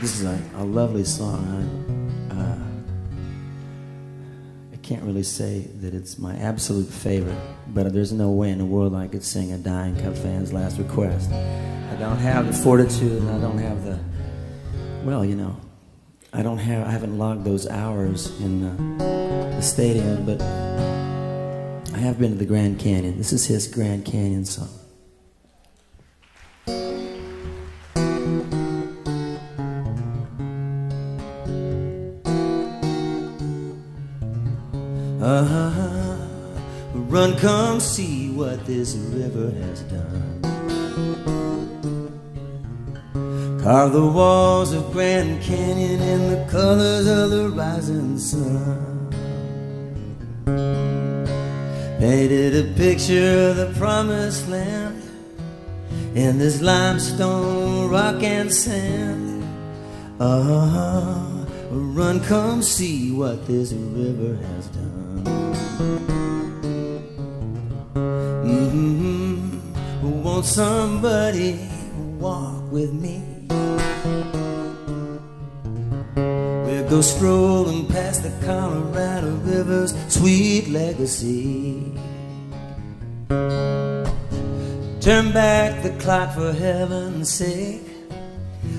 This is a, a lovely song. I, uh, I can't really say that it's my absolute favorite, but there's no way in the world I could sing a Dying Cub fan's last request. I don't have the fortitude, and I don't have the, well, you know, I don't have, I haven't logged those hours in the, the stadium, but I have been to the Grand Canyon. This is his Grand Canyon song. Uh-huh. Run, come see what this river has done. Carve the walls of Grand Canyon in the colors of the rising sun. Painted a picture of the promised land in this limestone rock and sand. Uh-huh. Run, come see what this river has done. Mm-hmm. Won't somebody walk with me? We'll go strolling past the Colorado River's sweet legacy. Turn back the clock for heaven's sake.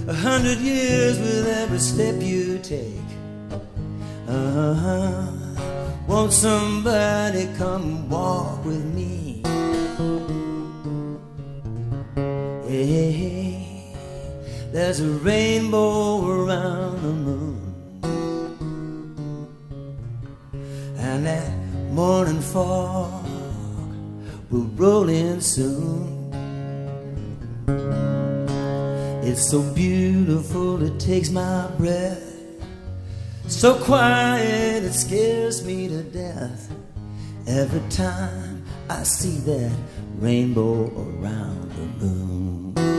A hundred years with every step you take. Uh-huh. Won't somebody come walk with me? Hey, there's a rainbow around the moon. And that morning fog will roll in soon. It's so beautiful, it takes my breath. So quiet, it scares me to death. Every time I see that rainbow around the moon.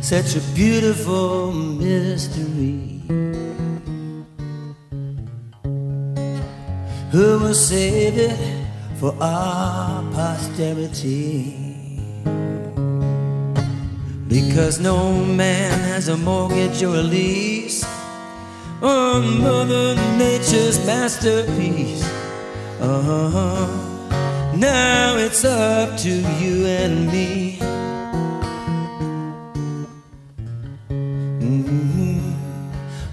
Such a beautiful mystery. Who will save it for our posterity? Because no man has a mortgage or a lease on Mother Nature's masterpiece. Uh-huh. Now it's up to you and me.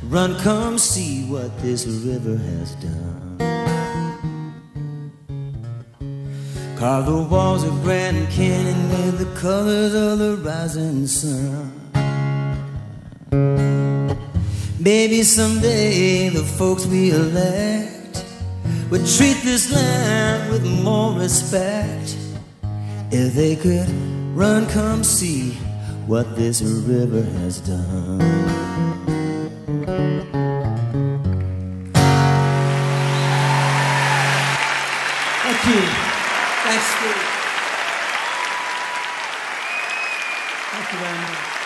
Run, come see what this river has done. Carve the walls of Grand Canyon with the colors of the rising sun. Maybe someday the folks we elect would treat this land with more respect. If they could run, come see what this river has done. Thank you. Thanks, Steve. Thank you very much.